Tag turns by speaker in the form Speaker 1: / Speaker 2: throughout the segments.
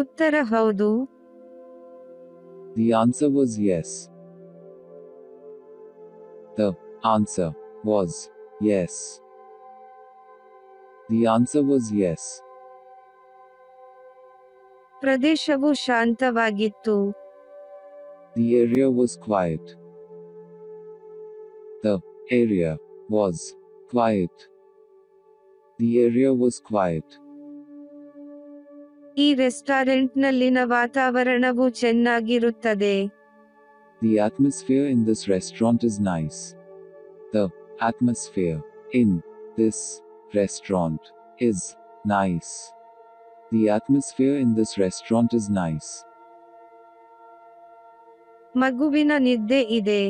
Speaker 1: ಉತ್ತರ ಹೌದು
Speaker 2: The answer was yes. The answer was yes. The answer was yes.
Speaker 1: ಪ್ರದೇಶವು ಶಾಂತವಾಗಿತ್ತು
Speaker 2: The area was quiet. The area was quiet. The area was quiet.
Speaker 1: ಈ ರೆಸ್ಟಾರೆಂಟ್ನಲ್ಲಿನ ವಾತಾವರಣವು ಚೆನ್ನಾಗಿರುತ್ತದೆ
Speaker 2: The atmosphere in this restaurant is nice. The atmosphere in this restaurant is nice. The atmosphere in this restaurant is nice.
Speaker 1: ಮಗುವಿನ ನಿದ್ದೆ ಇದೆ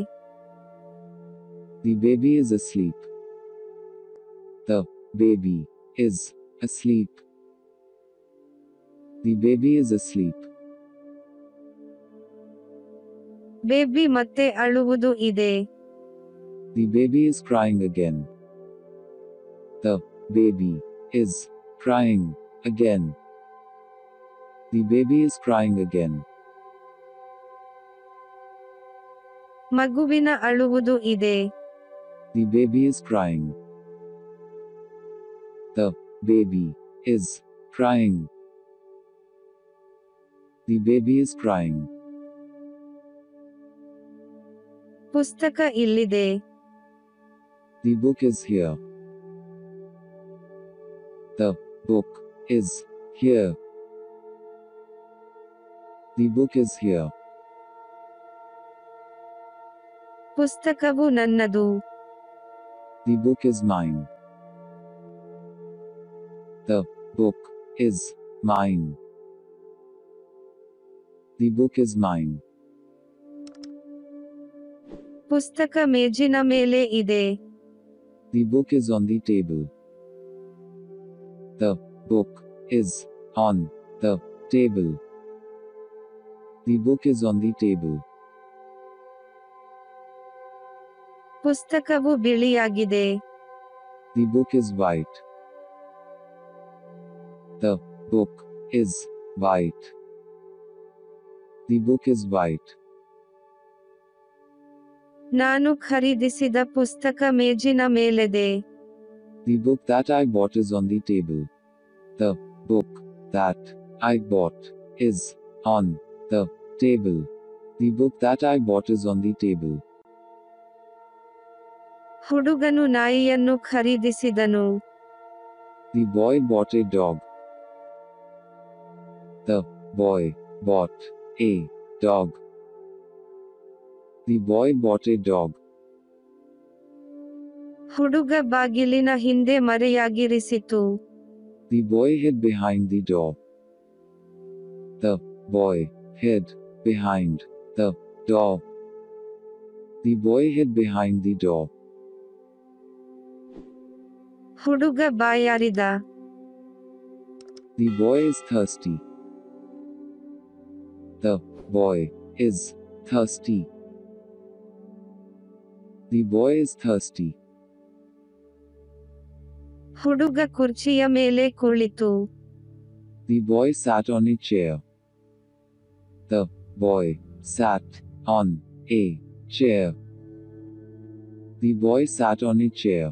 Speaker 2: The baby is asleep. The baby is asleep. The baby is asleep.
Speaker 1: Baby ಮತ್ತೆ ಅಳುವುದು ಇದೆ
Speaker 2: The baby is crying again. The baby is crying again. The baby is crying again.
Speaker 1: ಮಗುವಿನ ಅಳುವುದು ಇದೆ
Speaker 2: The baby is crying. The baby is crying. The baby is crying.
Speaker 1: ಪುಸ್ತಕ ಇಲ್ಲಿದೆ
Speaker 2: The book is here. The book is here. The book is here.
Speaker 1: ಪುಸ್ತಕವು ನನ್ನದು
Speaker 2: The book is mine. The book is mine. The book is mine.
Speaker 1: ಪುಸ್ತಕ ಮೇಜಿನ ಮೇಲೆ ಇದೆ
Speaker 2: The book is on the table. The book is on the table. The book is on the table.
Speaker 1: ಪುಸ್ತಕವು ಬಿಳಿಯಾಗಿದೆ
Speaker 2: The book is white. The book is white. The book is white.
Speaker 1: ನಾನು ಖರೀದಿಸಿದ ಪುಸ್ತಕ ಮೇಜಿನ ಮೇಲಿದೆ
Speaker 2: The book that I bought is on the table. The book that I bought is on the table. The book that I bought is on the table.
Speaker 1: ಹುಡುಗನು ನಾಯಿಯನ್ನು ಖರೀದಿಸಿದನು
Speaker 2: The boy bought a dog. The boy bought a dog. The boy bought a dog.
Speaker 1: ಹುಡುಗ ಬಾಗಿಲಿನ ಹಿಂದೆ ಮರೆಯಾಗಿರಿಸಿತು
Speaker 2: The boy hid behind the door. The boy hid behind the door. The boy hid behind the door.
Speaker 1: ಹುಡುಗ ಬಾಯಾರಿದ
Speaker 2: The boy is thirsty. The boy is thirsty. The boy is thirsty.
Speaker 1: ಹುಡುಗ ಕುರ್ಚಿಯ ಮೇಲೆ ಕುಳಿತು
Speaker 2: The boy sat on a chair. The boy sat on a chair. The boy sat on a chair.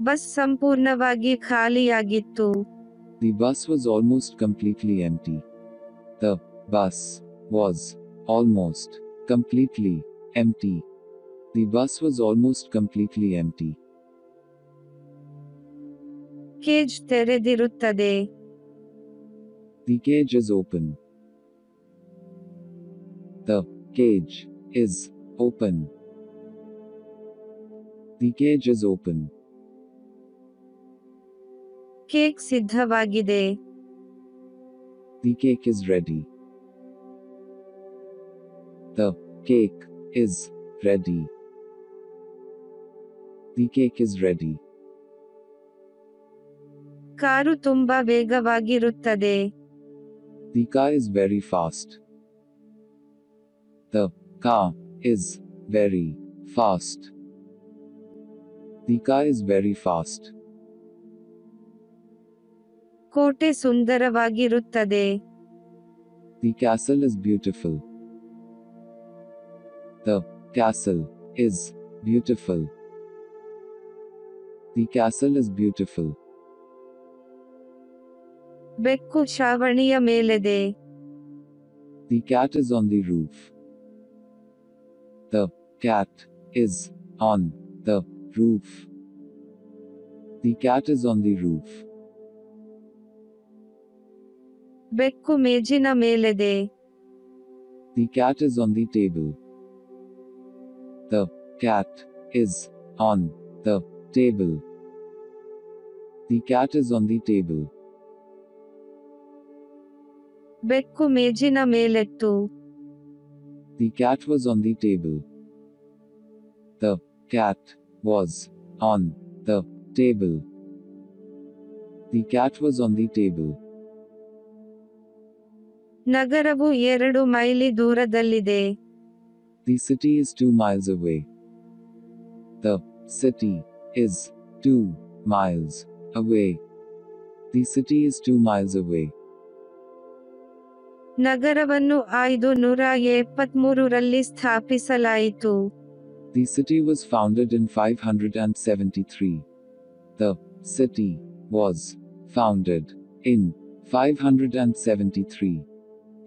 Speaker 1: Bus ಸಂಪೂರ್ಣವಾಗಿ ಖಾಲಿಯಾಗಿತ್ತು
Speaker 2: The bus was almost completely empty. The bus was almost completely empty. The bus was almost completely empty.
Speaker 1: Cage ತೆರೆದಿರುತ್ತದೆ
Speaker 2: The cage is open. The cage is open. The cage is open.
Speaker 1: Cake ಸಿದ್ಧವಾಗಿದೆ
Speaker 2: The cake is ready. The cake is ready. The cake is ready.
Speaker 1: Car ತುಂಬಾ ವೇಗವಾಗಿರುತ್ತದೆ
Speaker 2: The car is very fast. The car is very fast. The car is very fast.
Speaker 1: ಕೋಟೆ ಸುಂದರವಾಗಿರುತ್ತದೆ
Speaker 2: The castle is beautiful. The castle is beautiful. The castle is beautiful.
Speaker 1: ಬೆಕ್ಕು ಛಾವಣಿಯ ಮೇಲೆದೆ
Speaker 2: The cat is on the roof. The cat is on the roof. The cat is on the roof.
Speaker 1: ಬೆಕ್ಕು ಮೇಜಿನ ಮೇಲೆದೆ
Speaker 2: The cat is on the table. The cat is on the table. The cat is on the table.
Speaker 1: ಬೆಕ್ಕು ಮೇಜಿನ ಮೇಲೆತ್ತು
Speaker 2: The cat was on the table. The cat was on the table. The cat was on the table.
Speaker 1: ನಗರವು ಎರಡು ಮೈಲಿ ದೂರದಲ್ಲಿದೆ
Speaker 2: The city is two miles away. The city is two miles away. The city is two miles away.
Speaker 1: ನಗರವನ್ನು ಆಯ್ದು ನೂರ ಎಪ್ಪತ್ಮೂರರಲ್ಲಿ ಸ್ಥಾಪಿಸಲಾಯಿತು
Speaker 2: The city was founded in 573. The city was founded in 573.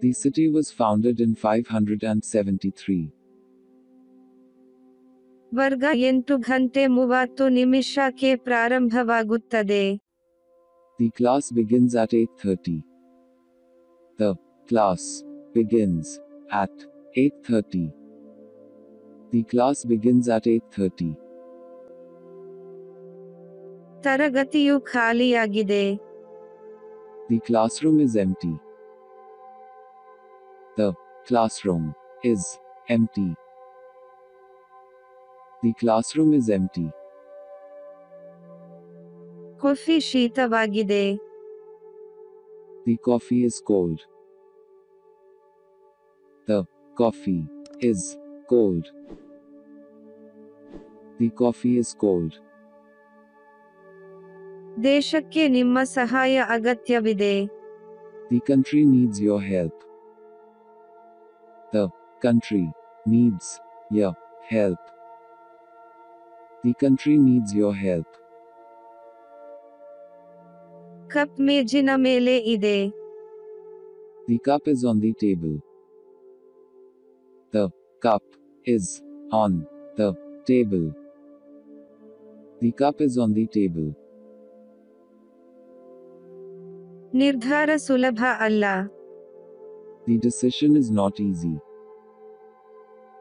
Speaker 2: The city was founded in 573.
Speaker 1: ವರ್ಗ ಎಂಟು ಗಂಟೆ ಮೂವತ್ತು ನಿಮಿಷಕ್ಕೆ ಪ್ರಾರಂಭವಾಗುತ್ತದೆ
Speaker 2: The class begins at 8:30. The class begins at 8:30. The class begins at 8:30.
Speaker 1: ತರಗತಿಯು ಖಾಲಿಯಾಗಿದೆ
Speaker 2: The classroom is empty. The classroom is empty. The classroom is empty.
Speaker 1: Coffee ಶೀತವಾಗಿದೆ
Speaker 2: The coffee is cold. The coffee is cold. The coffee is cold.
Speaker 1: ದೇಶಕ್ಕೆ ನಿಮ್ಮ ಸಹಾಯ ಅಗತ್ಯವಿದೆ
Speaker 2: The country needs your help. The country needs your help. The country needs your help.
Speaker 1: Cup ಮೇಜಿನ ಮೇಲೆ ಇದೆ
Speaker 2: The cup is on the table. The cup is on the table. The cup is on the table.
Speaker 1: ನಿರ್ಧಾರ ಸುಲಭ ಅಲ್ಲ
Speaker 2: The decision is not easy.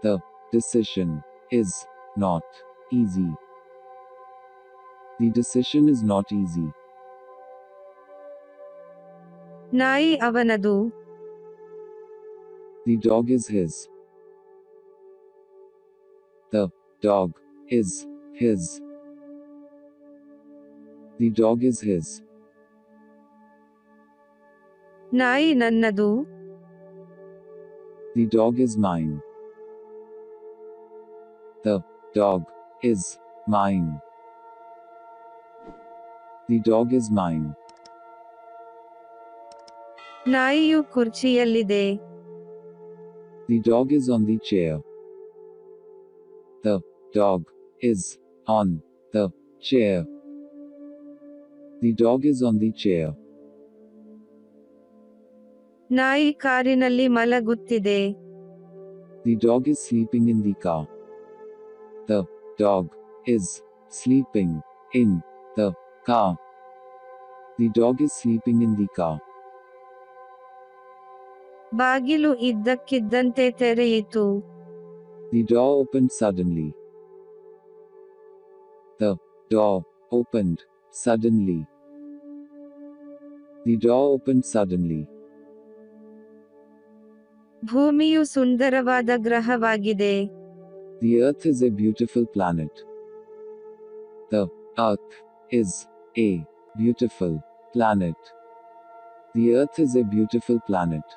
Speaker 2: The decision is not easy. The decision is not easy.
Speaker 1: ನಾಯಿ ಅವನದು
Speaker 2: The dog is his. The dog is his. The dog is his.
Speaker 1: ನಾಯಿ ನನ್ನದು
Speaker 2: The dog is mine. The dog is mine. The dog is mine.
Speaker 1: ನಾಯಿಯು ಕುರ್ಚಿಯಲ್ಲಿದೆ
Speaker 2: The dog is on the chair. The dog is on the chair. The dog is on the chair.
Speaker 1: ನಾಯಿ ಕಾರಿನಲ್ಲಿ ಮಲಗುತ್ತಿದೆ
Speaker 2: The dog is sleeping in the car. The dog is sleeping in the car. The dog is sleeping in the car.
Speaker 1: ಬಾಗಿಲು ಇದ್ದಕ್ಕಿದ್ದಂತೆ ತೆರೆಯಿತು
Speaker 2: The door opened suddenly. The door opened suddenly. The door opened suddenly.
Speaker 1: ಭೂಮಿಯು ಸುಂದರವಾದ ಗ್ರಹವಾಗಿದೆ
Speaker 2: The earth is a beautiful planet. The earth is a beautiful planet. The earth is a beautiful planet.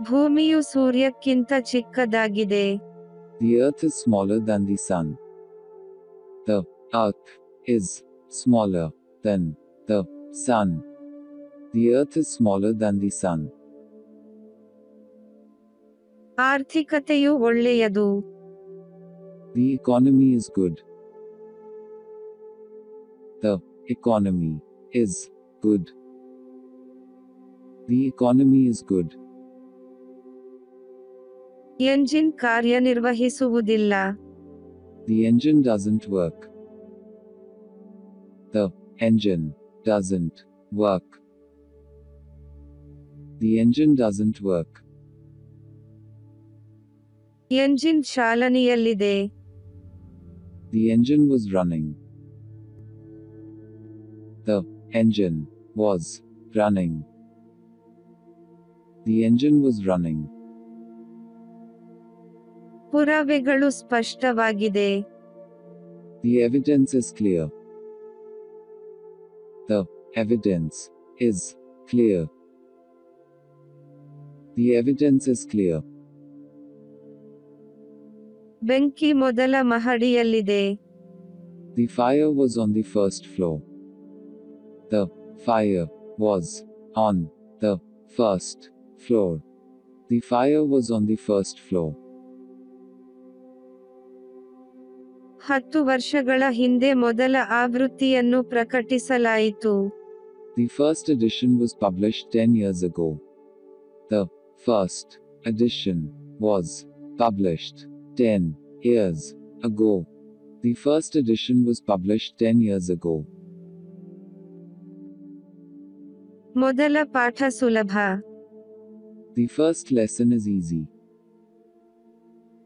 Speaker 1: ಭೂಮಿಯು ಸೂರ್ಯಕ್ಕಿಂತ ಚಿಕ್ಕದಾಗಿದೆ
Speaker 2: The earth is smaller than the sun. The earth is smaller than The sun. The earth is smaller than the sun.
Speaker 1: ಆರ್ಥಿಕತೆಯು ಒಳ್ಳೆಯದು
Speaker 2: The economy is good. The economy is good. The economy is good.
Speaker 1: Engine ಕಾರ್ಯನಿರ್ವಹಿಸುವುದಿಲ್ಲ
Speaker 2: The engine doesn't work. The engine doesn't work. The engine doesn't work.
Speaker 1: Engine ಚಾಲನೆಯಲ್ಲಿದೆ
Speaker 2: The engine was running. The engine was running. The engine was running.
Speaker 1: ಪುರಾವೆಗಳು ಸ್ಪಷ್ಟವಾಗಿದೆ
Speaker 2: The evidence is clear. The evidence is clear. The evidence is clear.
Speaker 1: ಬೆಂಕಿ ಮೊದಲ ಮಹಡಿಯಲ್ಲಿದೆ
Speaker 2: The fire was on the first floor. The fire was on the first floor. The fire was on the first floor.
Speaker 1: ಹತ್ತು ವರ್ಷಗಳ ಹಿಂದೆ ಮೊದಲ ಆವೃತ್ತಿಯನ್ನು ಪ್ರಕಟಿಸಲಾಯಿತು
Speaker 2: The first edition was published 10 years ago. The first edition was published 10 years ago. The first edition was published 10 years ago.
Speaker 1: ಮೊದಲ ಪಾಠ ಸುಲಭ
Speaker 2: The first lesson is easy.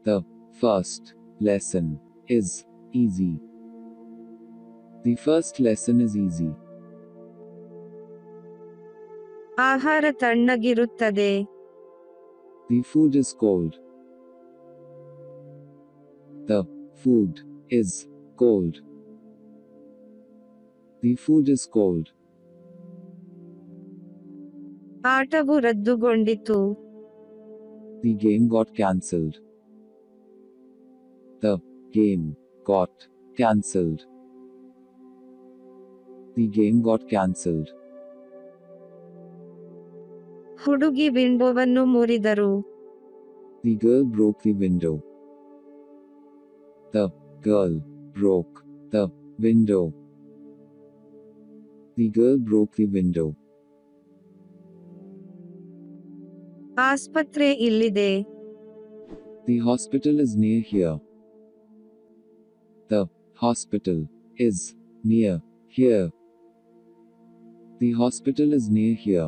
Speaker 2: The first lesson is easy. The first lesson is easy.
Speaker 1: ಆಹಾರ ತಣ್ಣಗಿರುತ್ತದೆ
Speaker 2: The food is cold. The food is cold. The food is cold.
Speaker 1: ಆಟವು ರದ್ದುಗೊಂಡಿತು
Speaker 2: The game got cancelled. The game got cancelled. The game got cancelled.
Speaker 1: ಹುಡುಗಿ ವಿಂಡೋವನ್ನು ಮುರಿದರು
Speaker 2: The girl broke the window. The girl broke the window. The girl broke the window.
Speaker 1: ಆಸ್ಪತ್ರೆ ಇಲ್ಲಿದೆ
Speaker 2: The hospital is near here. The hospital is near here. The hospital is near here.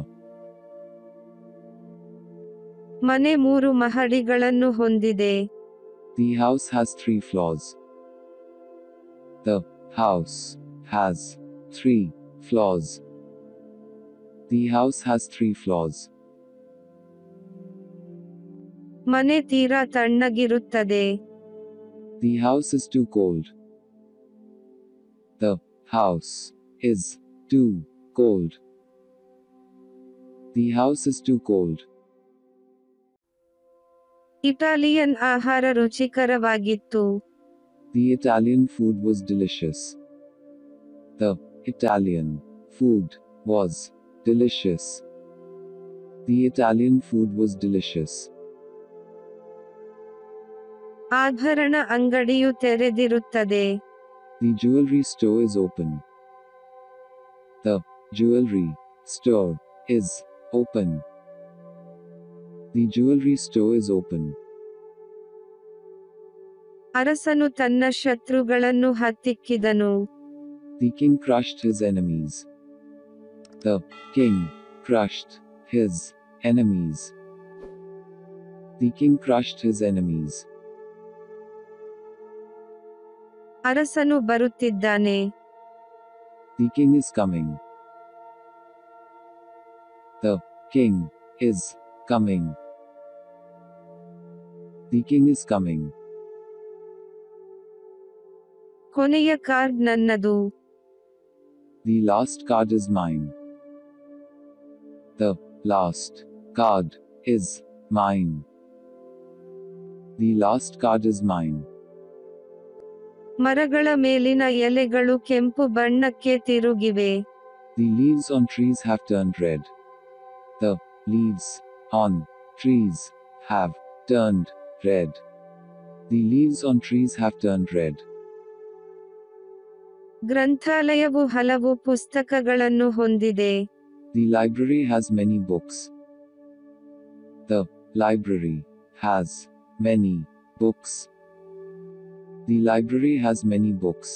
Speaker 1: ಮನೆ ಮೂರು ಮಹಡಿಗಳನ್ನು ಹೊಂದಿದೆ
Speaker 2: The house has three floors. The house has three floors. The house has three floors.
Speaker 1: ಮನೆ ತೀರಾ ತಣ್ಣಗಿರುತ್ತದೆ
Speaker 2: The house is too cold. The house is too cold. The house is too cold.
Speaker 1: Italian ಆಹಾರ ರುಚಿಕರವಾಗಿತ್ತು
Speaker 2: The Italian food was delicious. The Italian food was delicious. The Italian food was delicious.
Speaker 1: ಆಭರಣ ಅಂಗಡಿಯು ತೆರೆದಿರುತ್ತದೆ
Speaker 2: The jewelry store is open. The jewelry store is open. The jewelry store is open.
Speaker 1: ಅರಸನು ತನ್ನ ಶತ್ರುಗಳನ್ನು ಹತ್ತಿಕ್ಕಿದನು
Speaker 2: The king crushed his enemies. The king crushed his enemies. The king crushed his enemies.
Speaker 1: ಅರಸನು ಬರುತ್ತಿದ್ದಾನೆ
Speaker 2: The king is coming. The king is coming. The king is coming.
Speaker 1: ಕೊನೆಯ card ನನ್ನದು
Speaker 2: The last card is mine. The last card is mine. The last card is mine.
Speaker 1: ಮರಗಳ ಮೇಲಿನ ಎಲೆಗಳು ಕೆಂಪು ಬಣ್ಣಕ್ಕೆ ತಿರುಗಿವೆ
Speaker 2: The leaves on trees have turned red. The leaves on trees have turned red. The leaves on trees have turned red.
Speaker 1: ಗ್ರಂಥಾಲಯವು ಹಲವು ಪುಸ್ತಕಗಳನ್ನು ಹೊಂದಿದೆ
Speaker 2: The library has many books. The library has many books. The library has many books.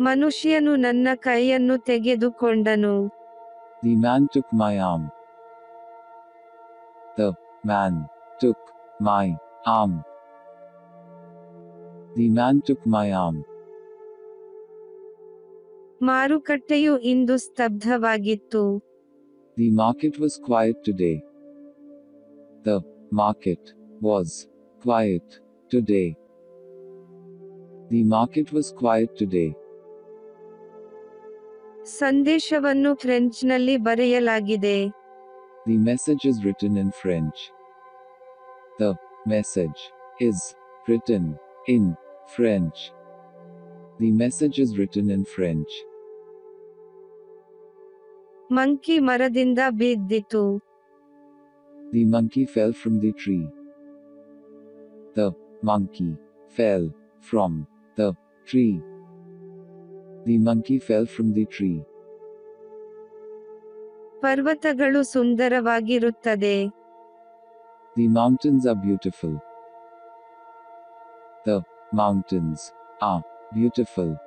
Speaker 1: ಮನುಷ್ಯನು ನನ್ನ ಕೈಯನ್ನು ತೆಗೆದುಕೊಂಡನು
Speaker 2: The man took my arm. The man took my arm. The man took my arm.
Speaker 1: ಮಾರುಕಟ್ಟೆಯು ಇಂದು ಸ್ತಬ್ಧವಾಗಿತ್ತು
Speaker 2: The market was quiet today. The market was quiet today. The market was quiet today.
Speaker 1: ಸಂದೇಶವನ್ನು ಫ್ರೆಂಚ್ನಲ್ಲಿ ಬರೆಯಲಾಗಿದೆ
Speaker 2: The message is written in French. The message is written in French. The message is written in French.
Speaker 1: Monkey ಮರದಿಂದ ಬಿದ್ದಿತು
Speaker 2: The monkey fell from the tree. The monkey fell from the tree. The monkey fell from the tree.
Speaker 1: ಪರ್ವತಗಳು ಸುಂದರವಾಗಿರುತ್ತದೆ
Speaker 2: The mountains are beautiful. The mountains are beautiful.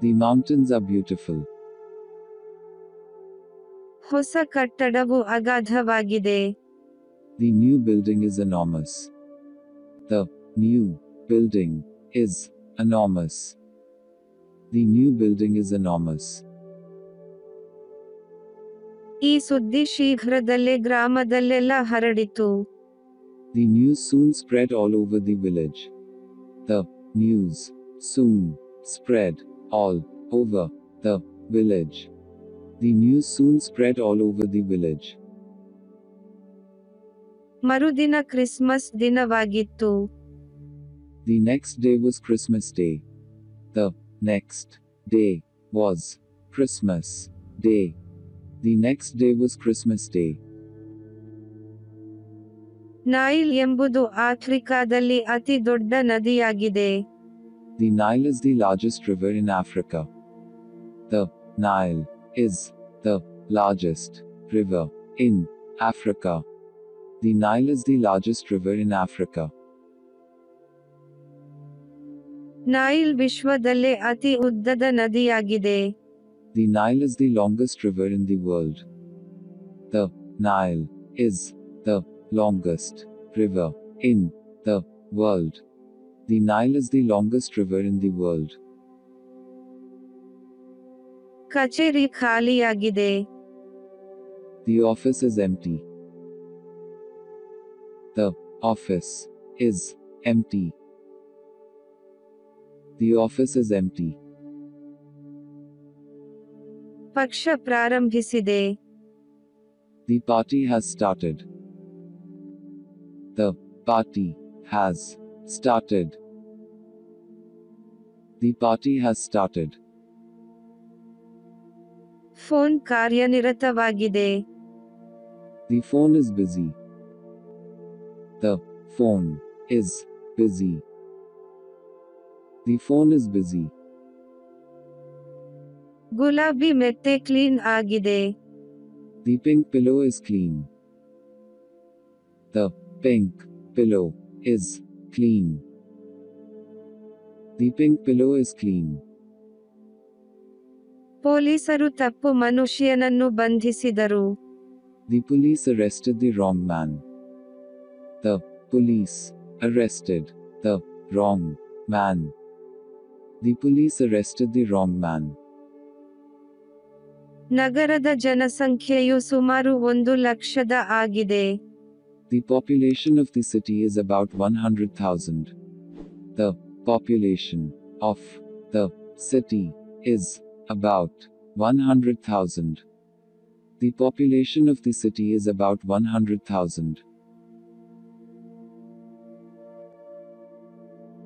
Speaker 2: The mountains are beautiful.
Speaker 1: ಹೊಸ ಕಟ್ಟಡವು ಅಗಾಧವಾಗಿದೆ
Speaker 2: The new building is enormous. The new building is enormous. The new building is enormous.
Speaker 1: ಈ ಸುದ್ದಿ ಶೀಘ್ರದಲ್ಲೇ ಗ್ರಾಮದಲ್ಲೆಲ್ಲ ಹರಡಿತು
Speaker 2: The news soon spread all over the village. The news soon spread all over the village. The news soon spread all over the village.
Speaker 1: ಮರುದಿನ Christmas ದಿನವಾಗಿತ್ತು
Speaker 2: The next day was Christmas Day. The next day was Christmas Day. The next day was Christmas Day.
Speaker 1: Nile ಎಂಬುದು ಆಫ್ರಿಕಾದಲ್ಲಿ ಅತಿ ದೊಡ್ಡ ನದಿಯಾಗಿದೆ
Speaker 2: The Nile is the largest river in Africa. The Nile is the largest river in Africa. The Nile is the largest river in Africa.
Speaker 1: Nile ವಿಶ್ವದಲ್ಲೇ ಅತಿ ಉದ್ದದ ನದಿಯಾಗಿದೆ
Speaker 2: The Nile is the longest river in the world. The Nile is the longest river in the world. The Nile is the longest river in the world.
Speaker 1: ಕಚೇರಿ ಖಾಲಿಯಾಗಿದೆ
Speaker 2: The office is empty. The office is empty. The office is empty.
Speaker 1: ಪಕ್ಷ ಪ್ರಾರಂಭಿಸಿದೆ
Speaker 2: The party has started. The party has started. The party has started.
Speaker 1: Phone ಕಾರ್ಯನಿರತವಾಗಿದೆ
Speaker 2: The phone is busy. The phone is busy. The phone is busy.
Speaker 1: ಗುಲಾಬಿ ಮೆತ್ತೆ clean ಆಗಿದೆ
Speaker 2: The pink pillow is clean. The pink pillow is clean. The pink pillow is clean.
Speaker 1: ಪೊಲೀಸರು ತಪ್ಪು ಮನುಷ್ಯನನ್ನು ಬಂಧಿಸಿದರು
Speaker 2: The police arrested the wrong man. The police arrested the wrong man. The police arrested the wrong man.
Speaker 1: ನಗರದ ಜನಸಂಖ್ಯೆಯು ಸುಮಾರು ಒಂದು ಲಕ್ಷದ ಆಗಿದೆ
Speaker 2: The population of the city is about 100,000. The population of the city is about 100,000. The population of the city is about 100,000.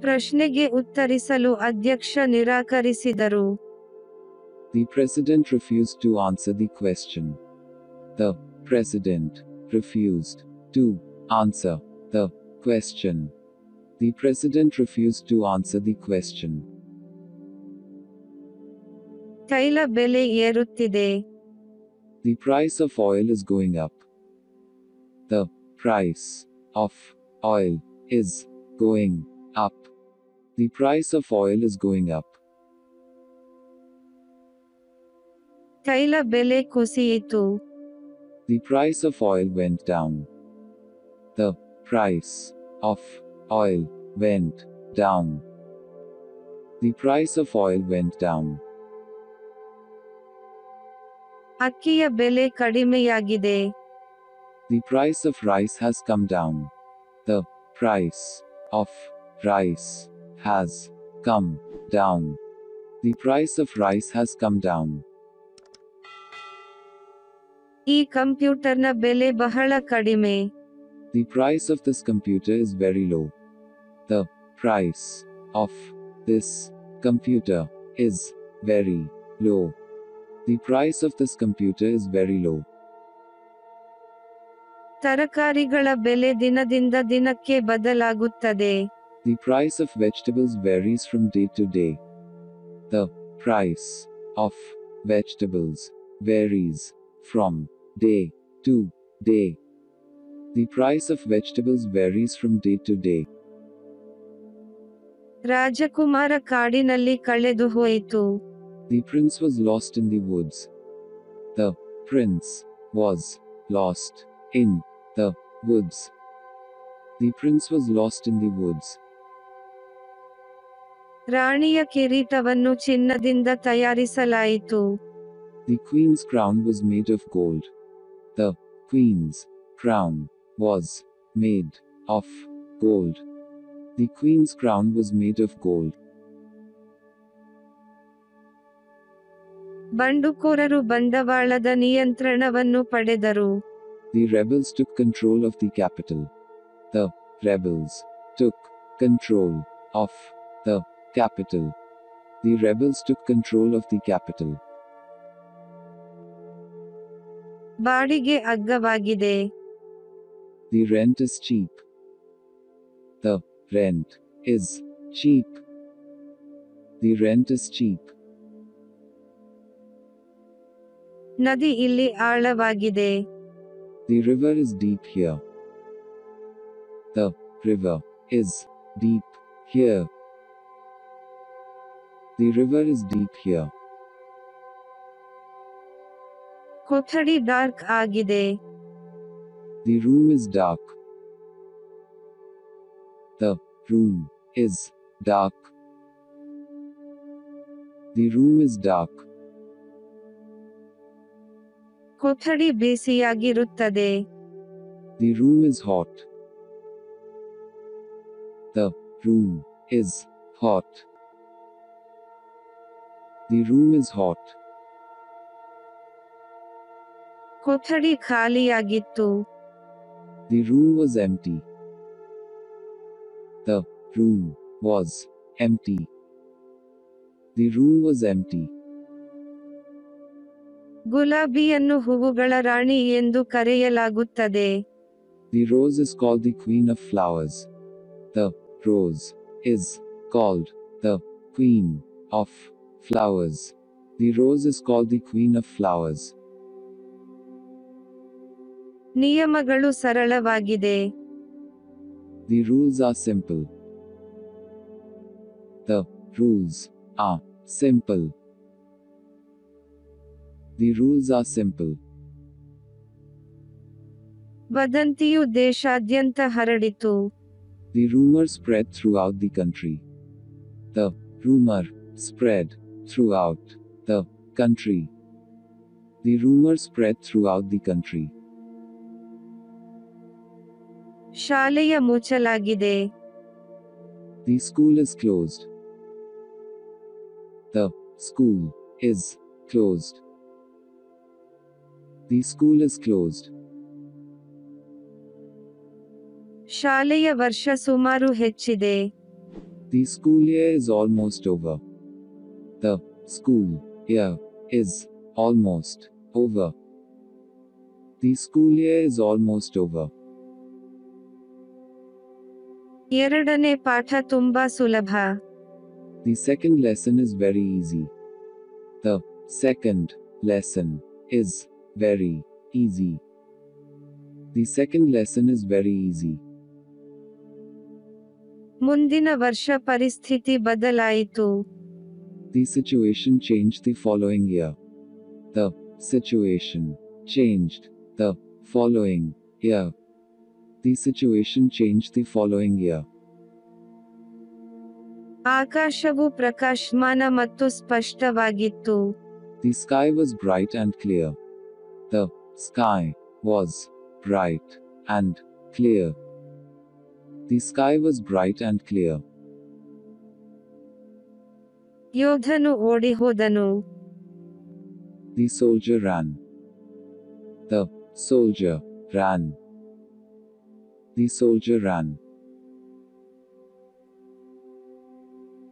Speaker 1: ಪ್ರಶ್ನೆಗೆ ಉತ್ತರಿಸಲು ಅಧ್ಯಕ್ಷ ನಿರಾಕರಿಸಿದರು
Speaker 2: The president refused to answer the question. The president refused to answer the question. The president refused to answer the question.
Speaker 1: ತೈಲ ಬೆಲೆ ಏರುತ್ತಿದೆ
Speaker 2: The price of oil is going up. The price of oil is going up. The price of oil is going up.
Speaker 1: ತೈಲ ಬೆಲೆ ಕುಸಿಯಿತು
Speaker 2: The price of oil went down. The price of oil went down. The price of oil went down.
Speaker 1: ಅಕ್ಕಿಯ ಬೆಲೆ ಕಡಿಮೆಯಾಗಿದೆ
Speaker 2: The price of rice has come down. The price of rice has come down. The price of rice has come down.
Speaker 1: ಈ ಕಂಪ್ಯೂಟರ್ನ ಬೆಲೆ ಬಹಳ ಕಡಿಮೆ
Speaker 2: The price of this computer is very low. The price of this computer is very low. The price of this computer is very low.
Speaker 1: ತರಕಾರಿಗಳ ಬೆಲೆ ದಿನದಿಂದ ದಿನಕ್ಕೆ ಬದಲಾಗುತ್ತದೆ
Speaker 2: The price of vegetables varies from day to day. The price of vegetables varies from day to day. The price of vegetables varies from day to day.
Speaker 1: ರಾಜಕುಮಾರ ಕಾಡಿನಲ್ಲಿ ಕಳೆದು ಹೋಯಿತು
Speaker 2: The prince was lost in the woods. The prince was lost in the woods. The prince was lost in the woods.
Speaker 1: ರಾಣಿಯ ಕಿರೀಟವನ್ನು ಚಿನ್ನದಿಂದ ತಯಾರಿಸಲಾಯಿತು
Speaker 2: The queen's crown was made of gold. The queen's crown was made of gold. The queen's crown was made of gold.
Speaker 1: ಬಂಡುಕೋರರು ಬಂಡವಾಳದ ನಿಯಂತ್ರಣವನ್ನು ಪಡೆದರು
Speaker 2: The rebels took control of the capital. The rebels took control of the capital. The rebels took control of the capital.
Speaker 1: ಬಾಡಿಗೆ ಅಗ್ಗವಾಗಿದೆ
Speaker 2: The rent is cheap. The rent is cheap. The rent is cheap.
Speaker 1: ನದಿ ಇಲ್ಲಿ ಆಳವಾಗಿದೆ
Speaker 2: The river is deep here. The river is deep here. The river is deep here.
Speaker 1: ಕೊಠಡಿ dark ಆಗಿದೆ
Speaker 2: The room is dark. The room is dark. The room is dark.
Speaker 1: ಕೊಠಡಿ ಬಿಸಿಯಾಗಿರುತ್ತದೆ
Speaker 2: The room is hot. The room is hot. The room is hot.
Speaker 1: ಕೊಠಡಿ ಖಾಲಿಯಾಗಿತ್ತು
Speaker 2: The room was empty. The room was empty. The room was empty.
Speaker 1: ಗುಲಾಬಿಯನ್ನು ಹೂವುಗಳ ರಾಣಿ ಎಂದು ಕರೆಯಲಾಗುತ್ತದೆ
Speaker 2: The rose is called the queen of flowers. The rose is called the queen of flowers. The rose is called the queen of flowers.
Speaker 1: ನಿಯಮಗಳು ಸರಳವಾಗಿದೆ
Speaker 2: The rules are simple. The rules are simple. The rules are simple.
Speaker 1: ವದಂತಿಯು ದೇಶಾದ್ಯಂತ ಹರಡಿತು
Speaker 2: The rumor spread throughout the country. The rumor spread throughout the country. The rumor spread throughout the country.
Speaker 1: ಶಾಲೆಯ ಮುಚ್ಚಲಾಗಿದೆ
Speaker 2: The school is closed. The school is closed. The school is closed.
Speaker 1: ಶಾಲೆಯ ವರ್ಷ ಸುಮಾರು ಹೆಚ್ಚಿದೆ
Speaker 2: The school year is almost over. The school year is almost over. The school year is almost over.
Speaker 1: ಎರಡನೇ ಪಾಠ ತುಂಬಾ ಸುಲಭ
Speaker 2: The second lesson is very easy. The second lesson is very easy. The second lesson is very easy.
Speaker 1: ಮುಂದಿನ ವರ್ಷ ಪರಿಸ್ಥಿತಿ ಬದಲಾಯಿತು
Speaker 2: The situation changed the following year. The situation changed the following year. The situation changed the following year.
Speaker 1: ಆಕಾಶವು ಪ್ರಕಾಶಮಾನ ಮತ್ತು ಸ್ಪಷ್ಟವಾಗಿತ್ತು
Speaker 2: The sky was bright and clear. The sky was bright and clear. The sky was bright and clear.
Speaker 1: ಯೋಧನು ಓಡಿಹೋದನು
Speaker 2: The soldier ran. The soldier ran. The soldier ran.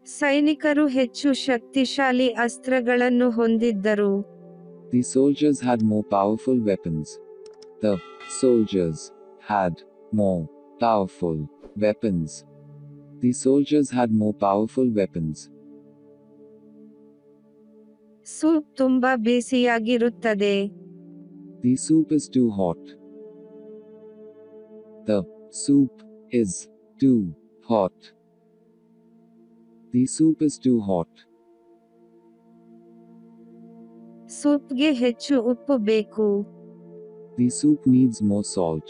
Speaker 1: ಸೈನಿಕರು ಹೆಚ್ಚು ಶಕ್ತಿಶಾಲಿ ಅಸ್ತ್ರಗಳನ್ನು ಹೊಂದಿದ್ದರು
Speaker 2: The soldiers had more powerful weapons. The soldiers had more powerful weapons. The soldiers had more powerful weapons.
Speaker 1: Soup ತುಂಬಾ ಬಿಸಿಯಾಗಿರುತ್ತದೆ
Speaker 2: The soup is too hot. The soup is too hot. The soup is too hot.
Speaker 1: ಸೂಪ್ಗೆ ಹೆಚ್ಚು ಉಪ್ಪು ಬೇಕು
Speaker 2: The soup needs more salt.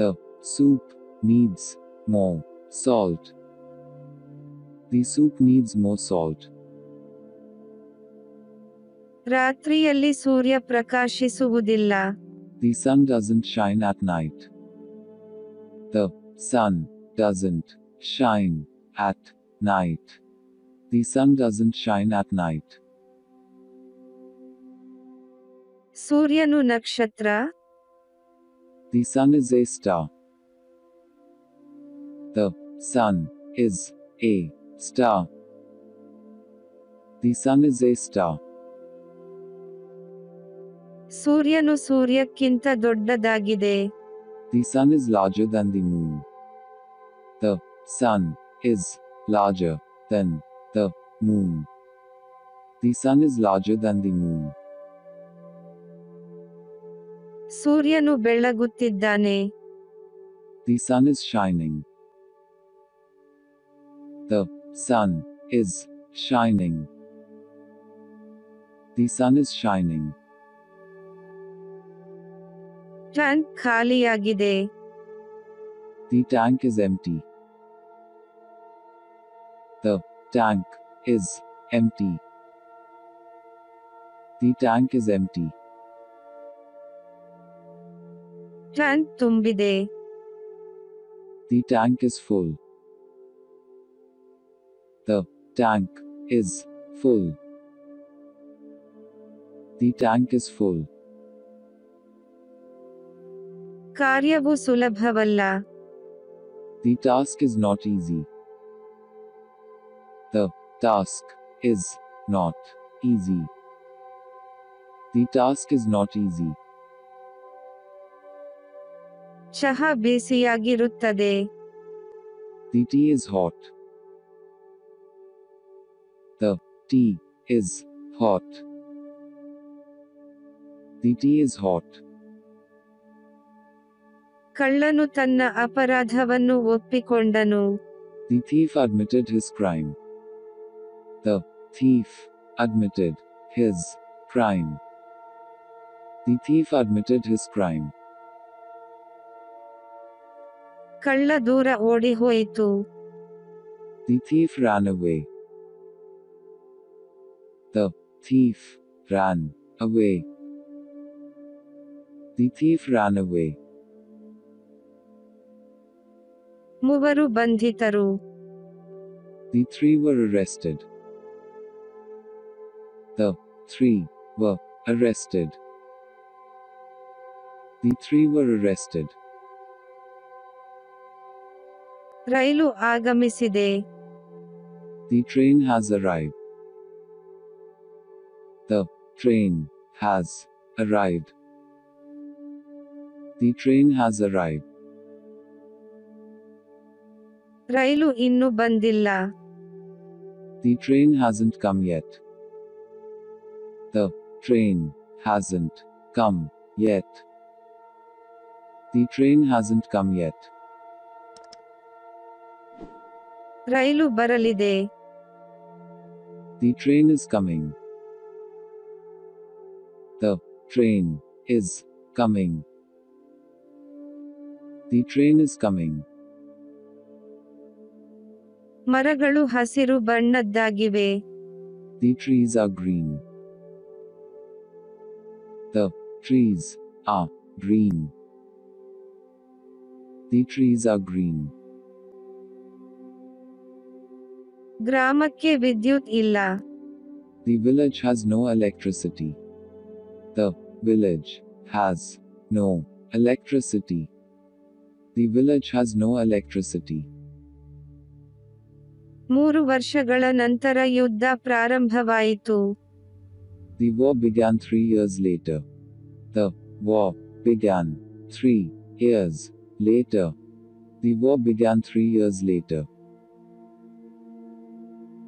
Speaker 2: The soup needs more salt. The soup needs more salt.
Speaker 1: ರಾತ್ರಿಯಲ್ಲಿ ಸೂರ್ಯ ಪ್ರಕಾಶಿಸುವುದಿಲ್ಲ
Speaker 2: The sun doesn't shine at night. The sun doesn't shine at night. The sun doesn't shine at night.
Speaker 1: ಸೂರ್ಯನು ನಕ್ಷತ್ರ
Speaker 2: The sun is a star. The sun is a star. The sun is a star.
Speaker 1: ಸೂರ್ಯನು ಸೂರ್ಯಕ್ಕಿಂತ ದೊಡ್ಡದಾಗಿದೆ
Speaker 2: The sun is larger than the moon. The sun is larger than the moon. The sun is larger than the moon.
Speaker 1: ಸೂರ್ಯನು ಬೆಳಗುತ್ತಿದ್ದಾನೆ
Speaker 2: The sun is shining. The sun is shining. The sun is shining.
Speaker 1: Tank ಖಾಲಿಯಾಗಿದೆ
Speaker 2: The tank is empty. The tank is empty. The tank is empty.
Speaker 1: Tank ತುಂಬಿದೆ
Speaker 2: The tank is full. The tank is full. The tank is full.
Speaker 1: ಕಾರ್ಯವು ಸುಲಭವಲ್ಲ
Speaker 2: The task is not easy. The task is not easy. The task is not easy.
Speaker 1: ಚಹಾ ಬಿಸಿಯಾಗಿರುತ್ತದೆ
Speaker 2: The tea is hot. The tea is hot. The tea is hot.
Speaker 1: ಕಳ್ಳನು ತನ್ನ ಅಪರಾಧವನ್ನು ಒಪ್ಪಿಕೊಂಡನು
Speaker 2: The thief admitted his crime. The thief admitted his crime. The thief admitted his crime.
Speaker 1: ಕಳ್ಳ ದೂರ ಓಡಿ ಹೋಯಿತು
Speaker 2: The thief ran away. The thief ran away. The thief ran away.
Speaker 1: ಮೂವರು ಬಂಧಿತರು
Speaker 2: The three were arrested. The three were arrested. The three were arrested.
Speaker 1: Rail ಆಗಮಿಸಿದೆ
Speaker 2: The train has arrived. The train has arrived. The train has arrived.
Speaker 1: ರೈಲು ಇನ್ನು ಬಂದಿಲ್ಲ
Speaker 2: The train hasn't come yet. The train hasn't come yet. The train hasn't come yet.
Speaker 1: ರೈಲು ಬರಲಿದೆ
Speaker 2: The train is coming. The train is coming. The train is coming.
Speaker 1: ಮರಗಳು ಹಸಿರು ಬಣ್ಣದ್ದಾಗಿವೆ
Speaker 2: The trees are green. The trees are green. The trees are green.
Speaker 1: ಗ್ರಾಮಕ್ಕೆ ವಿದ್ಯುತ್ ಇಲ್ಲ
Speaker 2: The village has no electricity. The village has no electricity. The village has no electricity.
Speaker 1: ಮೂರು ವರ್ಷಗಳ ನಂತರ ಯುದ್ಧ ಪ್ರಾರಂಭವಾಯಿತು
Speaker 2: The war began three years later. The war began three years later. The war began three years later.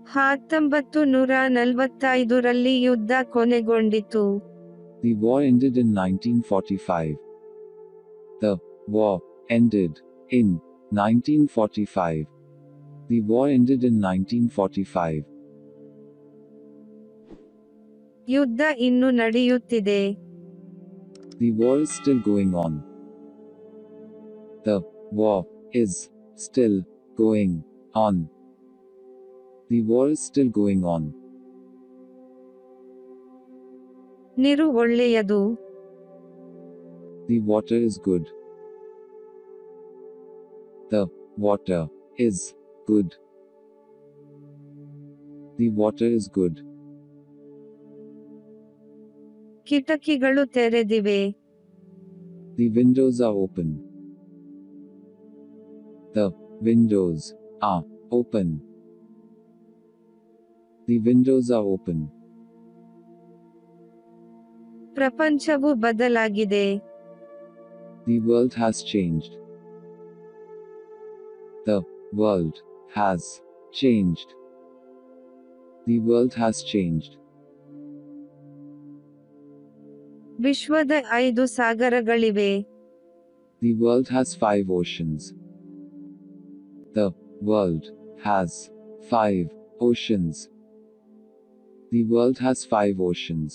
Speaker 1: ಹತ್ತೊಂಬತ್ತು ನೂರ ನಲವತ್ತೈದರಲ್ಲಿ ಯುದ್ಧ ಕೊನೆಗೊಂಡಿತು
Speaker 2: The war ended in 1945. The war ended in 1945. The war ended in 1945.
Speaker 1: ಯುದ್ಧ ಇನ್ನು ನಡೆಯುತ್ತಿದೆ
Speaker 2: The war is still going on. The war is still going on. The war is still going on.
Speaker 1: ನೀರು ಒಳ್ಳೆಯದು
Speaker 2: The water is good. The water is good. The water is good.
Speaker 1: ಕಿಟಕಿಗಳು ತೆರೆದಿವೆ
Speaker 2: The windows are open. The windows are open. The windows are open.
Speaker 1: ಪ್ರಪಂಚವು ಬದಲಾಗಿದೆ
Speaker 2: The world has changed. The world has changed. The world has changed.
Speaker 1: ವಿಶ್ವದ ಐದು ಸಾಗರಗಳಿವೆ
Speaker 2: The world has five oceans. The world has five oceans. The world has five oceans.